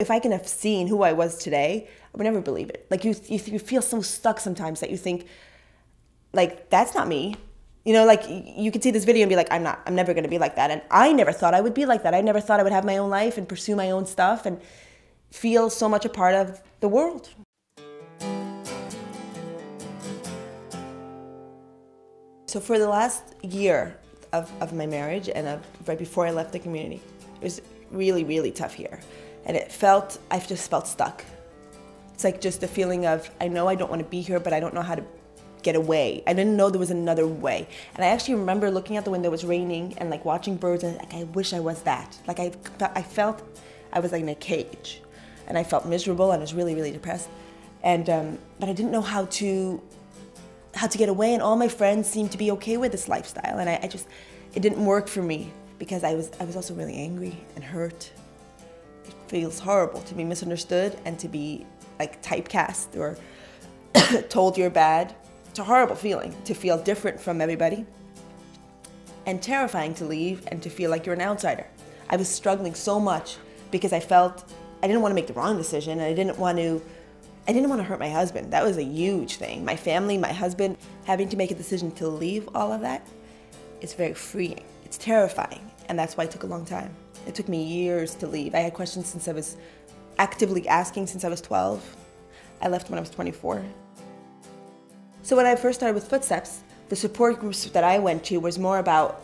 If I can have seen who I was today, I would never believe it. Like you, you, you feel so stuck sometimes that you think, like, that's not me. You know, like you could see this video and be like, I'm not, I'm never going to be like that. And I never thought I would be like that. I never thought I would have my own life and pursue my own stuff and feel so much a part of the world. So for the last year of, of my marriage and of, right before I left the community, it was really, really tough here. And it felt, I just felt stuck. It's like just the feeling of, I know I don't want to be here, but I don't know how to get away. I didn't know there was another way. And I actually remember looking out the window, it was raining, and like watching birds, and like, I wish I was that. Like I, I felt I was like in a cage. And I felt miserable, and I was really, really depressed. And, um, but I didn't know how to, how to get away, and all my friends seemed to be okay with this lifestyle. And I, I just, it didn't work for me because I was, I was also really angry and hurt. It feels horrible to be misunderstood and to be like typecast or told you're bad. It's a horrible feeling to feel different from everybody and terrifying to leave and to feel like you're an outsider. I was struggling so much because I felt I didn't want to make the wrong decision and I didn't want to I didn't want to hurt my husband. That was a huge thing. My family, my husband, having to make a decision to leave all of that is very freeing. It's terrifying, and that's why it took a long time. It took me years to leave. I had questions since I was actively asking since I was 12. I left when I was 24. So when I first started with Footsteps, the support groups that I went to was more about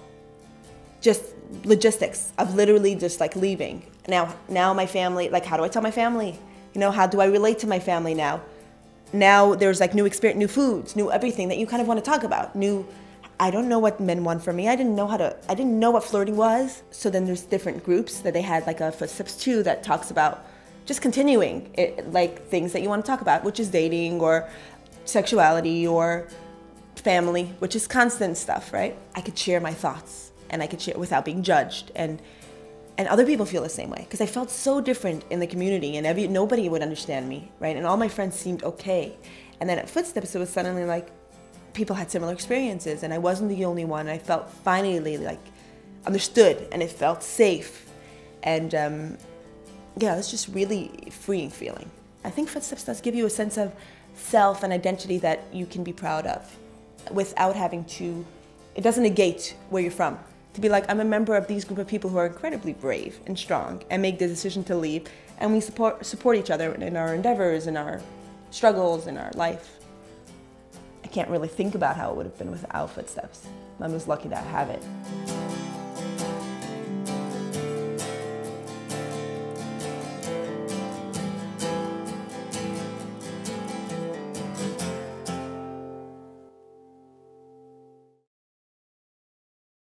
just logistics of literally just like leaving. Now, now my family, like how do I tell my family? You know, how do I relate to my family now? Now there's like new experience, new foods, new everything that you kind of want to talk about. New, I don't know what men want from me. I didn't know how to, I didn't know what flirting was. So then there's different groups that they had like a Footsteps 2 that talks about just continuing it, like things that you want to talk about, which is dating or sexuality or family, which is constant stuff, right? I could share my thoughts and I could share without being judged and and other people feel the same way because I felt so different in the community and every nobody would understand me, right? And all my friends seemed okay. And then at Footsteps it was suddenly like people had similar experiences and I wasn't the only one. I felt finally like understood and it felt safe. And um, yeah, it was just really freeing feeling. I think Footsteps does give you a sense of self and identity that you can be proud of without having to, it doesn't negate where you're from. To be like, I'm a member of these group of people who are incredibly brave and strong and make the decision to leave and we support, support each other in our endeavors, in our struggles, in our life. I can't really think about how it would have been without Footsteps. I was lucky to have it.